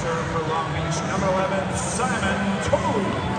serve for Long Beach, number 11, Simon Toad.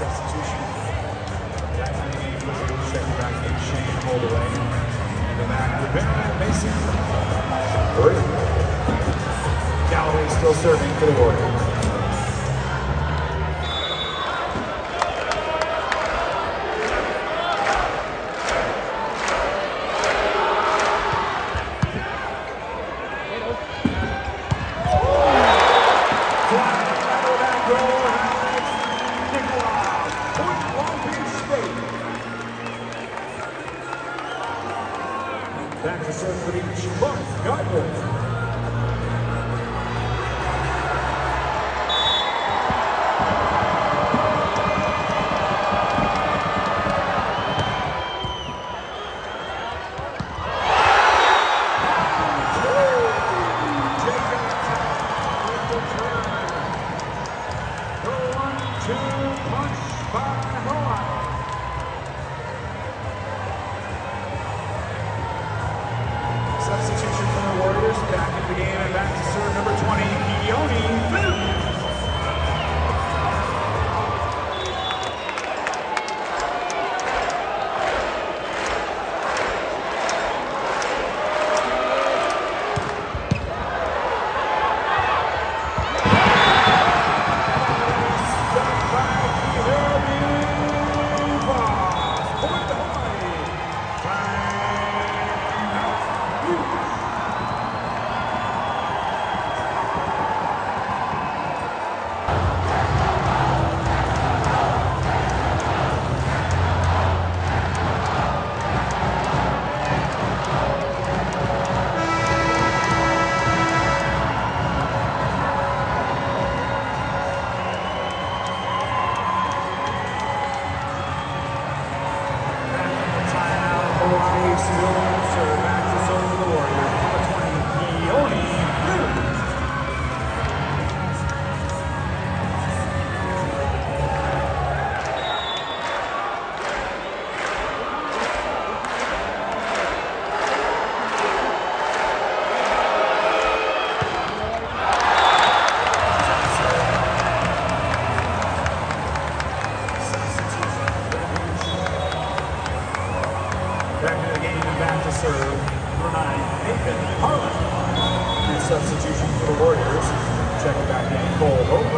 substitution. Anthony Brazil second back in Shane Holloway. And the back, Rebecca Mason. Galloway still serving for the Warriors. Warriors. Checking back in, Cole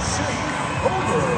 Shake over.